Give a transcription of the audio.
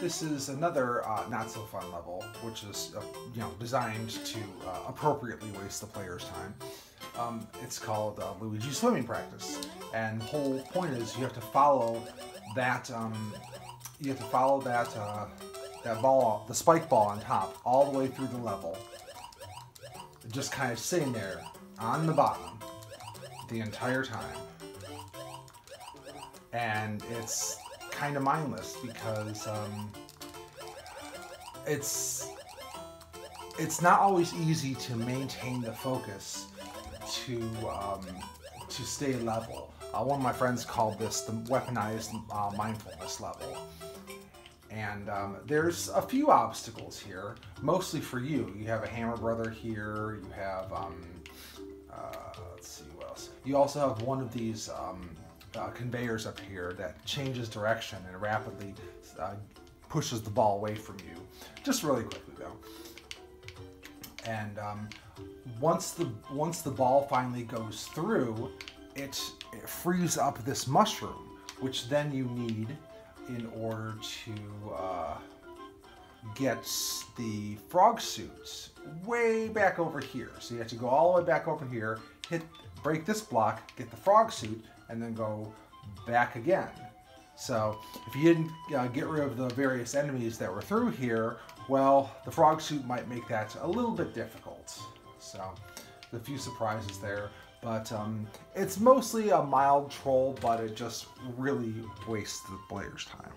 this is another uh, not so fun level, which is uh, you know designed to uh, appropriately waste the player's time. Um, it's called uh, Luigi Swimming Practice, and the whole point is you have to follow that um, you have to follow that uh, that ball, the spike ball on top, all the way through the level, just kind of sitting there on the bottom the entire time, and it's kind of mindless because um, it's it's not always easy to maintain the focus to um, to stay level. Uh, one of my friends called this the weaponized uh, mindfulness level. And um, there's a few obstacles here, mostly for you. You have a hammer brother here. You have, um, uh, let's see what else. You also have one of these um, uh, conveyors up here that changes direction and rapidly uh, pushes the ball away from you. Just really quickly though. And um, once the once the ball finally goes through, it, it frees up this mushroom, which then you need in order to uh, get the frog suits way back over here. So you have to go all the way back over here, hit, break this block, get the frog suit, and then go back again. So if you didn't uh, get rid of the various enemies that were through here, well, the frog suit might make that a little bit difficult. So a few surprises there. But um, it's mostly a mild troll, but it just really wastes the player's time.